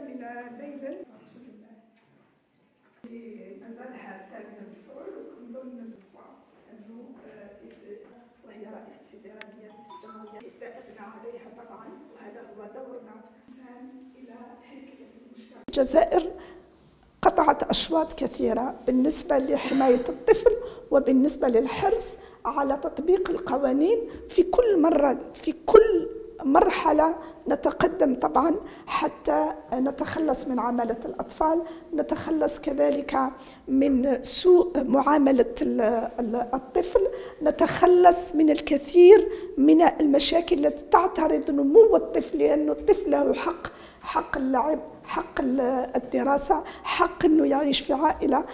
من ليل رسول الله. الصعب أنه وهي فيدرالية الجمهورية عليها طبعا. وهذا هو دورنا. هيكلة المجتمع. الجزائر قطعت أشواط كثيرة بالنسبة لحماية الطفل وبالنسبة للحرص على تطبيق القوانين في كل مرة في كل مرحلة نتقدم طبعا حتى نتخلص من عمالة الأطفال. نتخلص كذلك من سوء معاملة الطفل. نتخلص من الكثير من المشاكل التي تعترض نمو الطفل لأن الطفل له حق حق اللعب حق الدراسة حق أنه يعيش في عائلة.